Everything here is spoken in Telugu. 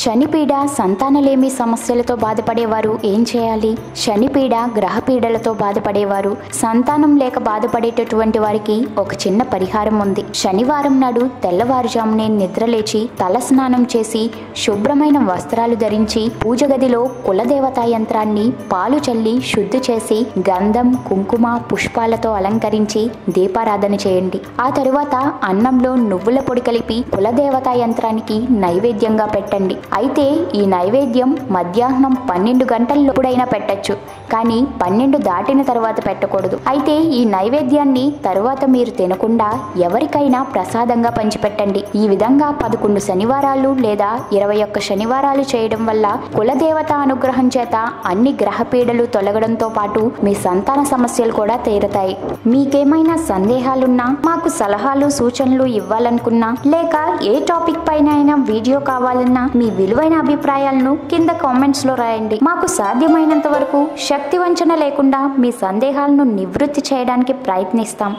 శనిపీడ సంతానలేమి సమస్యలతో బాధపడేవారు ఏం చేయాలి? శనిపీడ గ్రహపీడలతో బాధపడేవారు. సంతానం లేక బాధపడేటటువంటి వారికి ఒక చిన్న పరిహారం ఉంది. శనివారం నాడు తెల్లవారుజామునే నిద్రలేచి తల స్నానం చేసి శుభ్రమైన వస్త్రాలు ధరించి పూజ గదిలో కులదేవతా యంత్రాన్ని పాలు చల్లి శుద్ధి చేసి గంధం కుంకుమ పుష్పాలతో అలంకరించి దీపారాధన చేయండి. ఆ తరువాత అన్నంలో నువ్వుల పొడి కలిపి కులదేవతా యంత్రానికి నైవేద్యంగా పెట్టండి. అయితే ఈ నైవేద్యం మధ్యాహ్నం పన్నెండు గంటల లోపుడైనా పెట్టచ్చు కానీ పన్నెండు దాటిన తర్వాత పెట్టకూడదు. అయితే ఈ నైవేద్యాన్ని తరువాత మీరు తినకుండా ఎవరికైనా ప్రసాదంగా పంచిపెట్టండి. ఈ విధంగా పదకొండు శనివారాలు లేదా ఇరవై ఒక్క శనివారాలు చేయడం వల్ల కులదేవత అనుగ్రహం చేత అన్ని గ్రహ పీడలు తొలగడంతో పాటు మీ సంతాన సమస్యలు కూడా తీరతాయి. మీకేమైనా సందేహాలున్నా మాకు సలహాలు సూచనలు ఇవ్వాలనుకున్నా లేక ఏ టాపిక్ పైన అయినా వీడియో కావాలన్నా మీ విలువైన అభిప్రాయాలను కింద కామెంట్స్లో రాయండి. మాకు సాధ్యమైనంత వరకు శక్తి వంచన లేకుండా మీ సందేహాలను నివృత్తి చేయడానికి ప్రయత్నిస్తాం.